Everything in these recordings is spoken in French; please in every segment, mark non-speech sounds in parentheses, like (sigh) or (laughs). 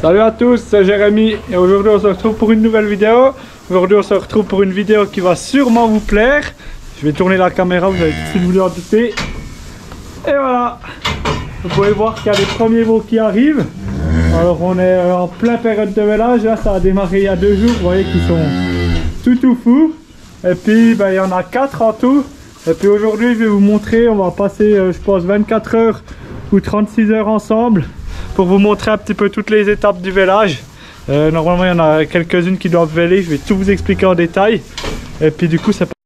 Salut à tous, c'est Jérémy et aujourd'hui on se retrouve pour une nouvelle vidéo. Aujourd'hui on se retrouve pour une vidéo qui va sûrement vous plaire. Je vais tourner la caméra, vous allez tout de suite vous en douter. Et voilà, vous pouvez voir qu'il y a les premiers veaux qui arrivent. Alors on est euh, en plein période de vélage, là ça a démarré il y a deux jours, vous voyez qu'ils sont tout tout fous. Et puis ben, il y en a quatre en tout. Et puis aujourd'hui je vais vous montrer, on va passer euh, je pense 24 heures ou 36 heures ensemble pour vous montrer un petit peu toutes les étapes du vélage. Euh, normalement, il y en a quelques-unes qui doivent véler. Je vais tout vous expliquer en détail. Et puis du coup, c'est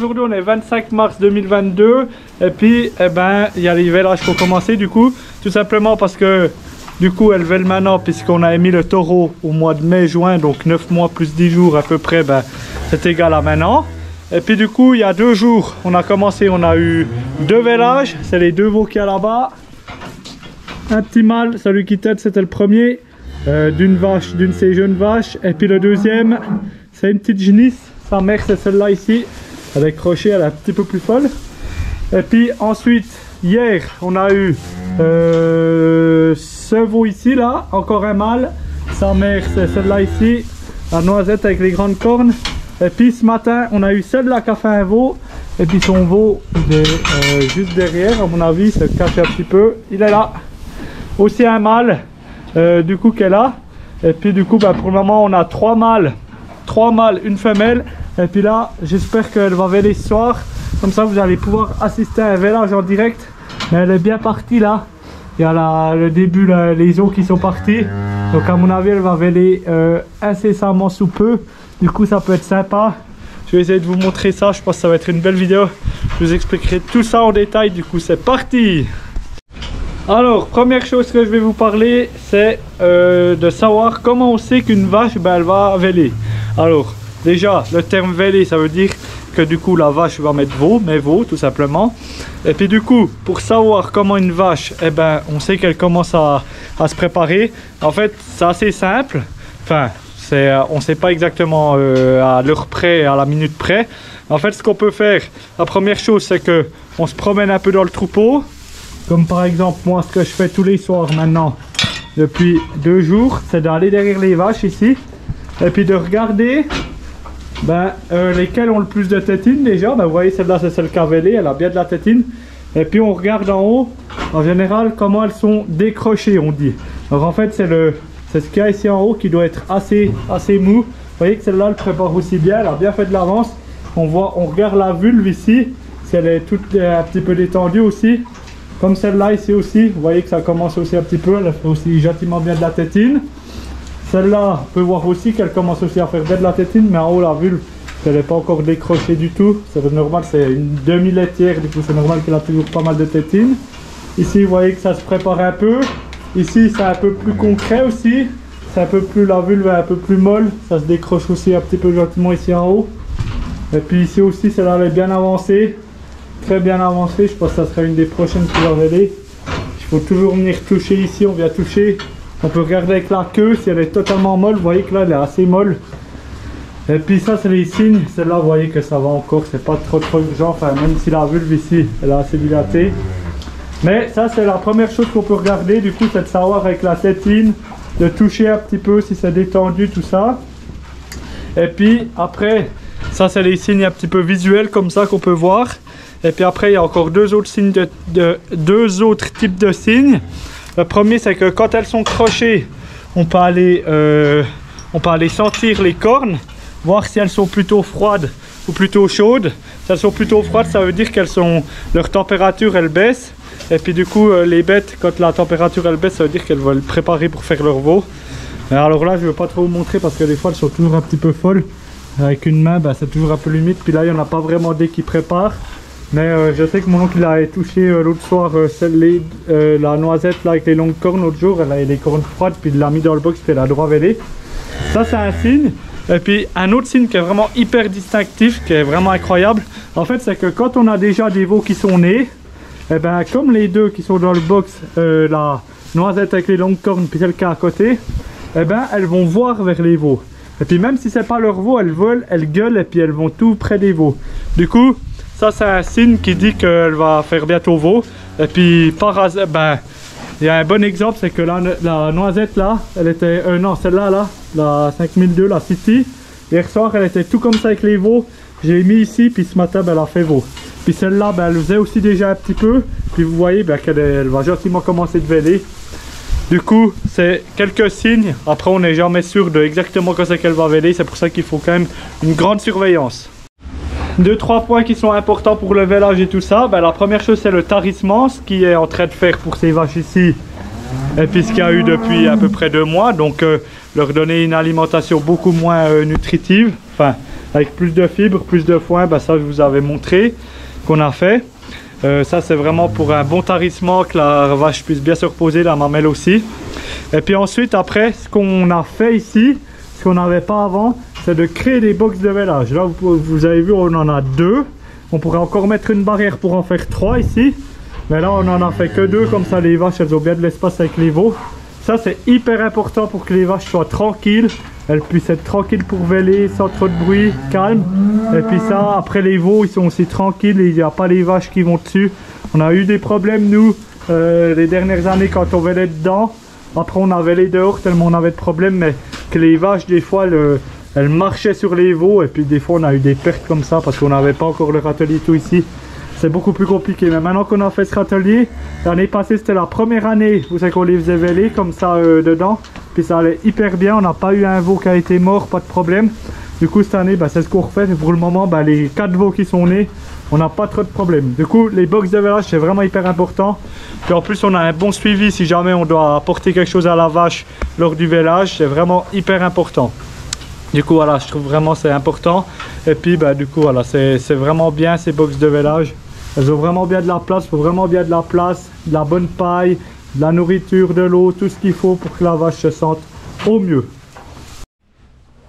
aujourd'hui on est 25 mars 2022 et puis eh ben il y a les vélages qui ont commencé du coup. Tout simplement parce que du coup elles vèlent maintenant puisqu'on a émis le taureau au mois de mai-juin donc 9 mois plus 10 jours à peu près ben, c'est égal à maintenant. Et puis du coup il y a deux jours on a commencé on a eu deux vélages c'est les deux veaux qui y a là-bas. Un petit mâle celui qui tête c'était le premier euh, d'une vache d'une ces jeunes vaches. Et puis le deuxième c'est une petite genisse sa mère c'est celle-là ici avec Crochet, elle est un petit peu plus folle. Et puis ensuite, hier, on a eu euh, ce veau ici, là, encore un mâle. Sa mère, c'est celle-là ici, la noisette avec les grandes cornes. Et puis ce matin, on a eu celle-là qui a fait un veau. Et puis son veau, est euh, juste derrière, à mon avis, se cache un petit peu. Il est là. Aussi un mâle, euh, du coup, qu'elle a. Et puis du coup, bah, pour le moment, on a trois mâles. Trois mâles, une femelle. Et puis là, j'espère qu'elle va véler ce soir. Comme ça, vous allez pouvoir assister à un vélage en direct. Mais elle est bien partie là. Il y a le début, les os qui sont partis. Donc à mon avis, elle va véler euh, incessamment sous peu. Du coup, ça peut être sympa. Je vais essayer de vous montrer ça. Je pense que ça va être une belle vidéo. Je vous expliquerai tout ça en détail. Du coup, c'est parti alors, première chose que je vais vous parler, c'est euh, de savoir comment on sait qu'une vache, ben, elle va véler. Alors, Déjà, le terme vélé, ça veut dire que du coup la vache va mettre veau, mais veau tout simplement. Et puis du coup, pour savoir comment une vache, eh ben, on sait qu'elle commence à, se préparer. En fait, c'est assez simple. Enfin, c'est, on ne sait pas exactement euh, à l'heure près, à la minute près. En fait, ce qu'on peut faire, la première chose, c'est que on se promène un peu dans le troupeau. Comme par exemple, moi, ce que je fais tous les soirs maintenant, depuis deux jours, c'est d'aller derrière les vaches ici. Et puis de regarder ben, euh, ont le plus de tétine déjà ben, Vous voyez, celle-là, c'est celle cavellée, elle a bien de la tétine. Et puis on regarde en haut, en général, comment elles sont décrochées, on dit. Donc en fait, c'est le c'est ce qu'il y a ici en haut qui doit être assez, assez mou. Vous voyez que celle-là, elle prépare aussi bien, elle a bien fait de l'avance. On voit, on regarde la vulve ici, si elle est toute un petit peu détendue aussi. Comme celle-là ici aussi, vous voyez que ça commence aussi un petit peu, elle fait aussi gentiment bien de la tétine. Celle-là, on peut voir aussi qu'elle commence aussi à faire de la tétine, mais en haut, la vulve, elle n'est pas encore décrochée du tout. C'est normal, c'est une demi-laitière, du coup, c'est normal qu'elle a toujours pas mal de tétine. Ici, vous voyez que ça se prépare un peu. Ici, c'est un peu plus concret aussi. C'est un peu plus, la vulve est un peu plus molle. Ça se décroche aussi un petit peu gentiment ici en haut. Et puis ici aussi, celle-là, elle est bien avancée. Très bien avancée. Je pense que ça sera une des prochaines qui va aller. Il faut toujours venir toucher ici. On vient toucher on peut regarder avec la queue si elle est totalement molle. Vous voyez que là elle est assez molle. Et puis ça c'est les signes. Celle-là vous voyez que ça va encore. C'est pas trop trop urgent. Enfin même si la vulve ici elle est assez dilatée. Mais ça c'est la première chose qu'on peut regarder. Du coup c'est de savoir avec la tétine. De toucher un petit peu si c'est détendu tout ça. Et puis après ça c'est les signes un petit peu visuels comme ça qu'on peut voir. Et puis après il y a encore deux autres signes de deux autres types de signes. Le premier, c'est que quand elles sont crochées, on peut aller, euh, on peut aller sentir les cornes, voir si elles sont plutôt froides ou plutôt chaudes. Si elles sont plutôt froides, ça veut dire qu'elles sont, leur température elle baisse. Et puis du coup, euh, les bêtes, quand la température elle baisse, ça veut dire qu'elles veulent préparer pour faire leur veau. alors là, je ne vais pas trop vous montrer parce que des fois, elles sont toujours un petit peu folles. avec une main, bah, c'est toujours un peu limite. Puis là, il n'y en a pas vraiment dès qu'il prépare. Mais euh, je sais que mon oncle il a touché euh, l'autre soir euh, la noisette là avec les longues cornes l'autre jour. Elle a les cornes froides, puis il l'a mis dans le box, puis elle a droit vélé. Ça, c'est un signe. Et puis un autre signe qui est vraiment hyper distinctif, qui est vraiment incroyable, en fait, c'est que quand on a déjà des veaux qui sont nés, et ben comme les deux qui sont dans le box, la noisette avec les longues cornes, puis celle qui est à côté, et ben elles vont voir vers les veaux. Et puis même si c'est pas leur veau, elles volent, elles gueulent et puis elles vont tout près des veaux. Du coup, ça c'est un signe qui dit qu'elle va faire bientôt veau. Et puis par hasard, ben il y a un bon exemple, c'est que la, noisette là, elle était, euh, non celle-là là, la 5002, la City, hier soir elle était tout comme ça avec les veaux. Je l'ai mis ici, puis ce matin ben, elle a fait veau. Puis celle-là, ben, elle faisait aussi déjà un petit peu. Puis vous voyez ben, qu'elle elle va gentiment commencer de véler. Du coup, c'est quelques signes. Après, on n'est jamais sûr de exactement quand c'est qu'elle va véler. C'est pour ça qu'il faut quand même une grande surveillance. Deux, trois points qui sont importants pour le vélage et tout ça. Ben, la première chose, c'est le tarissement, ce qui est en train de faire pour ces vaches ici. Et puis ce qu'il y a eu depuis à peu près deux mois. Donc, euh, leur donner une alimentation beaucoup moins euh, nutritive. Enfin, avec plus de fibres, plus de foin. Ben, ça, je vous avais montré qu'on a fait. Euh, ça c'est vraiment pour un bon tarissement que la vache puisse bien se reposer, la mamelle aussi. Et puis ensuite après ce qu'on a fait ici, ce qu'on n'avait pas avant, c'est de créer des box de vélage. Là vous, avez vu on en a deux. On pourrait encore mettre une barrière pour en faire trois ici. Mais là on en a fait que deux, comme ça les vaches elles ont bien de l'espace avec les veaux. Ça c'est hyper important pour que les vaches soient tranquilles elles puissent être tranquilles pour véler sans trop de bruit, calme. Et puis ça, après les veaux, ils sont aussi tranquilles, il n'y a pas les vaches qui vont dessus. On a eu des problèmes, nous, euh, les dernières années quand on vélait dedans. Après, on a vélé dehors tellement on avait de problèmes, mais que les vaches, des fois, elles, elles marchaient sur les veaux. Et puis des fois, on a eu des pertes comme ça parce qu'on n'avait pas encore le râtelier tout ici c'est beaucoup plus compliqué. Mais maintenant qu'on a fait ce râtelier, l'année passée c'était la première année où c'est qu'on les faisait véler comme ça euh, dedans. Puis ça allait hyper bien, on n'a pas eu un veau qui a été mort, pas de problème. Du coup cette année bah, c'est ce qu'on refait et pour le moment bah, les 4 veaux qui sont nés, on n'a pas trop de problèmes. Du coup les box de vélage c'est vraiment hyper important. Puis en plus on a un bon suivi si jamais on doit apporter quelque chose à la vache lors du vélage, c'est vraiment hyper important. Du coup voilà je trouve vraiment c'est important. Et puis bah, du coup voilà c'est vraiment bien ces box de vélage. Elles ont vraiment bien de la place, faut vraiment bien de la place, de la bonne paille, de la nourriture, de l'eau, tout ce qu'il faut pour que la vache se sente au mieux.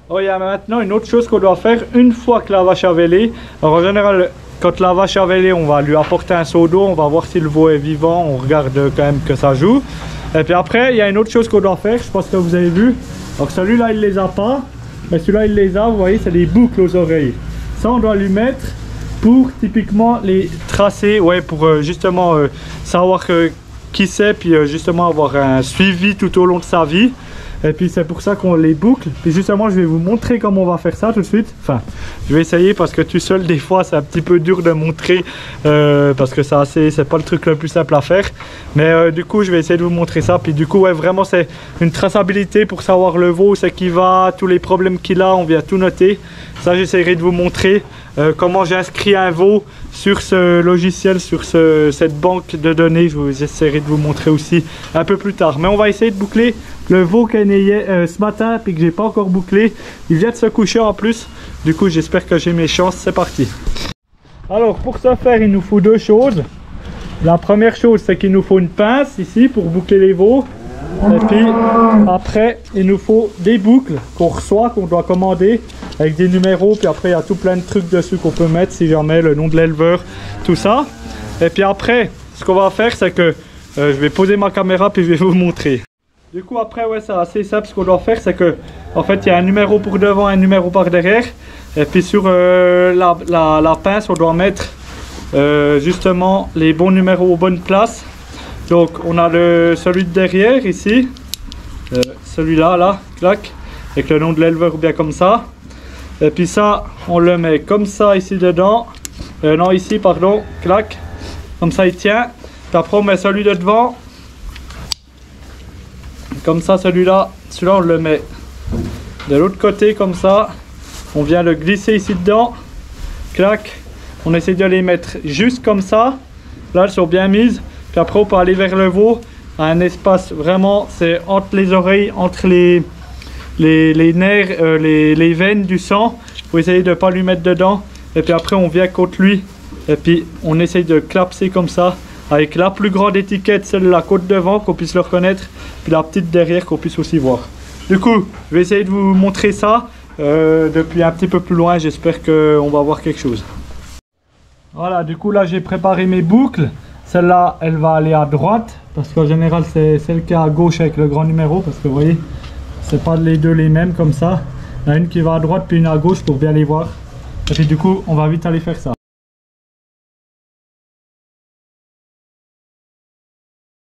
Oh, il y a maintenant une autre chose qu'on doit faire une fois que la vache a vélé. Alors en général, quand la vache a vélé, on va lui apporter un seau d'eau, on va voir si le veau est vivant, on regarde quand même que ça joue. Et puis après, il y a une autre chose qu'on doit faire, je pense que vous avez vu. Donc celui-là, il les a pas, mais celui-là, il les a, vous voyez, c'est des boucles aux oreilles. Ça, on doit lui mettre pour typiquement les tracer, ouais, pour euh, justement euh, savoir qui c'est, puis euh, justement avoir un suivi tout au long de sa vie. Et puis c'est pour ça qu'on les boucle. Puis justement, je vais vous montrer comment on va faire ça tout de suite. Enfin, je vais essayer parce que tout seul, (laughs) des fois, c'est un petit peu dur de montrer parce que assez, c'est pas le truc le plus simple à faire. Mais du coup, je vais essayer de vous montrer ça. Puis du coup, ouais, vraiment, c'est une traçabilité pour savoir le veau, c'est qui va, tous les problèmes qu'il a, on vient tout noter. Ça, j'essaierai de vous montrer. Euh, comment j'ai inscrit un veau sur ce logiciel, sur cette banque de données. Je vous essaierai de vous montrer aussi un peu plus tard. Mais on va essayer de boucler le veau est né euh, ce matin et que j'ai pas encore bouclé. Il vient de se coucher en plus. Du coup, j'espère que j'ai mes chances. C'est parti. Alors, pour ce faire, il nous faut deux choses. La première chose, c'est qu'il nous faut une pince ici pour boucler les veaux. Et puis après, il nous faut des boucles qu'on reçoit, qu'on doit commander avec des numéros. Puis après, il y a tout plein de trucs dessus qu'on peut mettre si jamais le nom de l'éleveur, tout ça. Et puis après, ce qu'on va faire, c'est que euh, je vais poser ma caméra puis je vais vous montrer. Du coup, après, ouais, c'est assez simple. Ce qu'on doit faire, c'est que, en fait, il y a un numéro pour devant, un numéro par derrière. Et puis sur euh, la, pince, on doit mettre euh, justement les bons numéros aux bonnes places. Donc on a le, celui de derrière ici, euh, celui-là, là, clac, avec le nom de l'éleveur bien comme ça. Et puis ça, on le met comme ça ici dedans. Euh, non, ici, pardon, clac. Comme ça, il tient. Après, on met celui de devant. Comme ça, celui-là, celui-là, on le met de l'autre côté comme ça. On vient le glisser ici dedans. Clac. On essaie de les mettre juste comme ça. Là, elles sont bien mises. Puis après, on peut aller vers le veau, un espace vraiment, c'est entre les oreilles, entre les, nerfs, euh, les, veines du sang. Faut essayer de pas lui mettre dedans. Et puis après, on vient contre lui. Et puis, on essaye de clapser comme ça. Avec la plus grande étiquette, celle de la côte devant, qu'on puisse le reconnaître. Puis la petite derrière, qu'on puisse aussi voir. Du coup, je vais essayer de vous montrer ça euh, depuis un petit peu plus loin. J'espère qu'on va voir quelque chose. Voilà, du coup, là, j'ai préparé mes boucles. Celle-là, elle va aller à droite. Parce qu'en général, c'est celle qui est à gauche avec le grand numéro. Parce que vous voyez, c'est pas les deux les mêmes comme ça. Il y en a une qui va à droite puis une à gauche pour bien les voir. Et puis du coup, on va vite aller faire ça.